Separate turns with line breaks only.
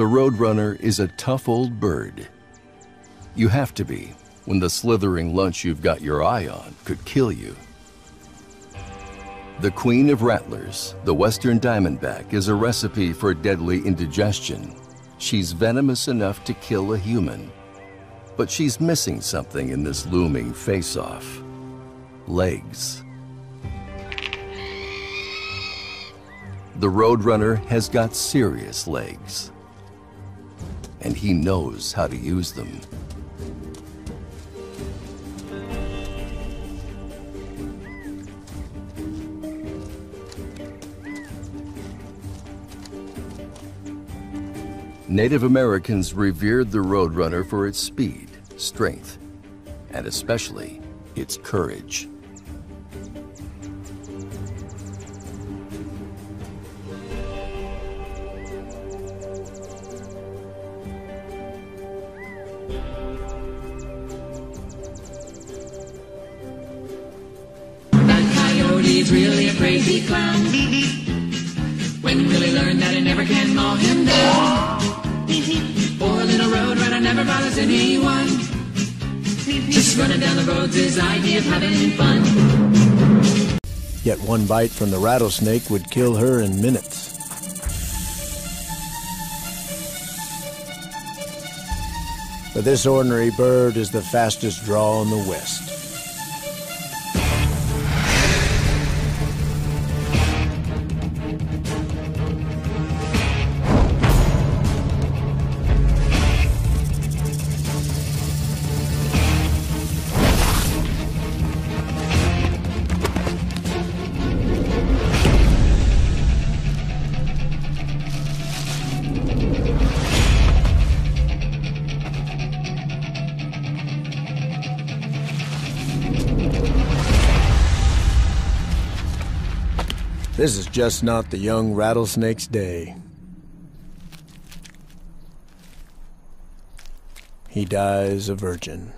the Roadrunner is a tough old bird. You have to be when the slithering lunch you've got your eye on could kill you. The queen of rattlers, the western diamondback, is a recipe for deadly indigestion. She's venomous enough to kill a human. But she's missing something in this looming face-off. Legs. The Roadrunner has got serious legs. And he knows how to use them. Native Americans revered the Roadrunner for its speed, strength, and especially its courage.
That coyote's really a crazy clown. When will he learn that he never can mow him down? Poor little road runner never bothers anyone. Just running down the road's his idea of having fun.
Yet one bite from the rattlesnake would kill her in minutes. But this ordinary bird is the fastest draw in the West. This is just not the young rattlesnake's day. He dies a virgin.